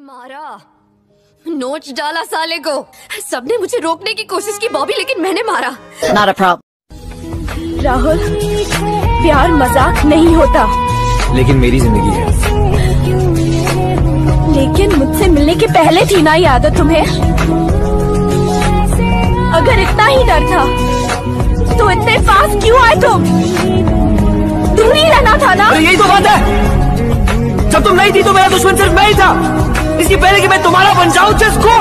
मारा। नोच डाला साले को। सबने मुझे रोकने की कोशिश की बॉबी लेकिन मैंने मारा। Not a problem. राहुल प्यार मज़ाक नहीं होता। लेकिन मेरी ज़िंदगी है। लेकिन मुझसे मिलने के पहले थी ना ये आदत तुम्हें? अगर इतना ही डर था तो इतने पास क्यों आए तुम? दूर ही रहना था ना। अरे यही तो बात है। जब तुम नहीं थी तो मेरा दुश्मन सिर्फ़ मैं ही था। इसकी पहले कि मैं तुम्हारा बन जाऊँ जस्ट गो